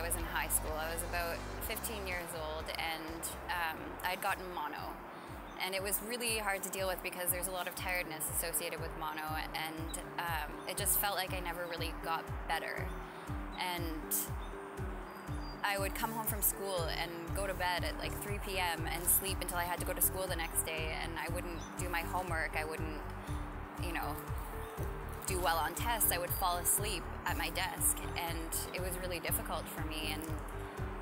I was in high school. I was about 15 years old and um, I'd gotten mono. And it was really hard to deal with because there's a lot of tiredness associated with mono and um, it just felt like I never really got better. And I would come home from school and go to bed at like 3 p.m. and sleep until I had to go to school the next day and I wouldn't do my homework. I wouldn't, you know, do well on tests, I would fall asleep at my desk, and it was really difficult for me. And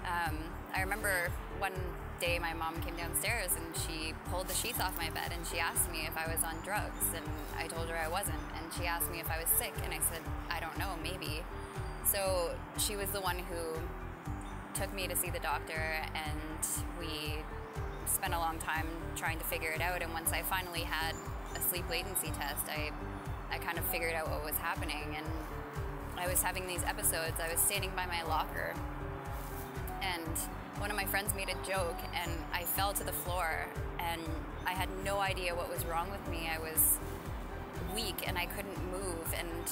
um, I remember one day my mom came downstairs and she pulled the sheets off my bed and she asked me if I was on drugs, and I told her I wasn't. And she asked me if I was sick, and I said, I don't know, maybe. So she was the one who took me to see the doctor, and we spent a long time trying to figure it out. And once I finally had a sleep latency test, I I kind of figured out what was happening. And I was having these episodes. I was standing by my locker, and one of my friends made a joke, and I fell to the floor, and I had no idea what was wrong with me. I was weak, and I couldn't move, and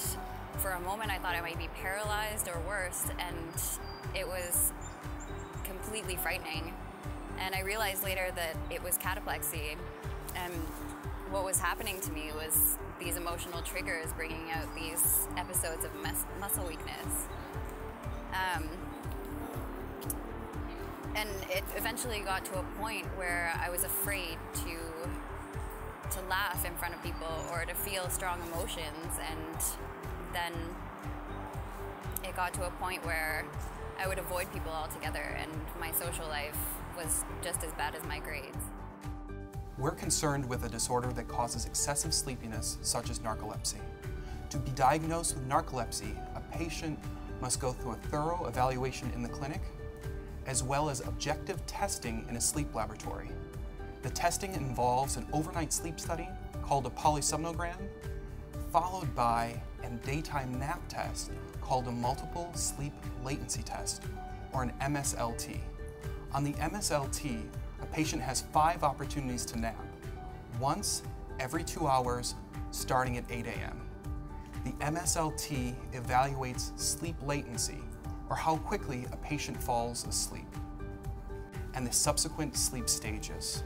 for a moment I thought I might be paralyzed or worse, and it was completely frightening. And I realized later that it was cataplexy, and what was happening to me was these emotional triggers bringing out these episodes of muscle weakness. Um, and it eventually got to a point where I was afraid to to laugh in front of people or to feel strong emotions and then it got to a point where I would avoid people altogether and my social life was just as bad as my grades. We're concerned with a disorder that causes excessive sleepiness, such as narcolepsy. To be diagnosed with narcolepsy, a patient must go through a thorough evaluation in the clinic, as well as objective testing in a sleep laboratory. The testing involves an overnight sleep study called a polysomnogram, followed by a daytime nap test called a multiple sleep latency test, or an MSLT. On the MSLT, a patient has five opportunities to nap, once every two hours starting at 8 a.m. The MSLT evaluates sleep latency, or how quickly a patient falls asleep, and the subsequent sleep stages.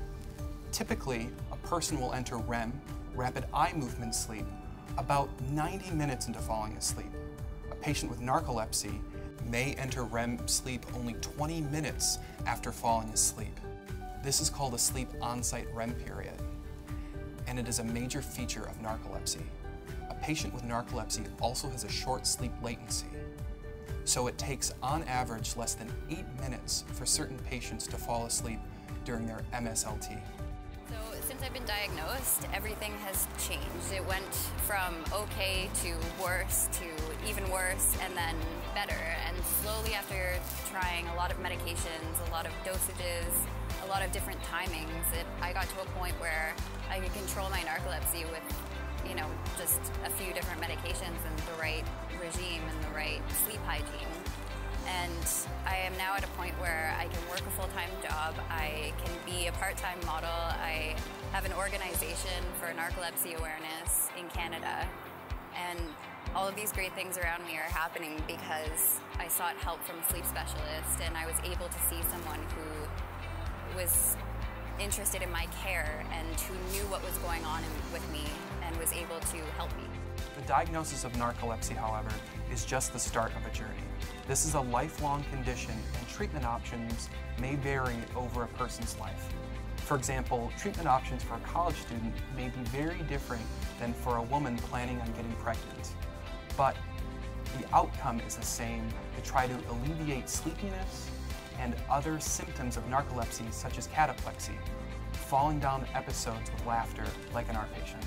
Typically, a person will enter REM, rapid eye movement sleep, about 90 minutes into falling asleep. A patient with narcolepsy may enter REM sleep only 20 minutes after falling asleep. This is called a sleep onset REM period, and it is a major feature of narcolepsy. A patient with narcolepsy also has a short sleep latency, so it takes on average less than eight minutes for certain patients to fall asleep during their MSLT. Since I've been diagnosed, everything has changed. It went from okay to worse to even worse and then better. And slowly after trying a lot of medications, a lot of dosages, a lot of different timings, it, I got to a point where I could control my narcolepsy with, you know, just a few different medications and the right regime and the right sleep hygiene. And I am now at a point where I can work a full-time job, I can be a part-time model, I have an organization for narcolepsy awareness in Canada, and all of these great things around me are happening because I sought help from a sleep specialist and I was able to see someone who was interested in my care and who knew what was going on with me and was able to help me. The diagnosis of narcolepsy, however, is just the start of a journey. This is a lifelong condition and treatment options may vary over a person's life. For example, treatment options for a college student may be very different than for a woman planning on getting pregnant. But the outcome is the same to try to alleviate sleepiness and other symptoms of narcolepsy such as cataplexy, falling down episodes with laughter like in our patient.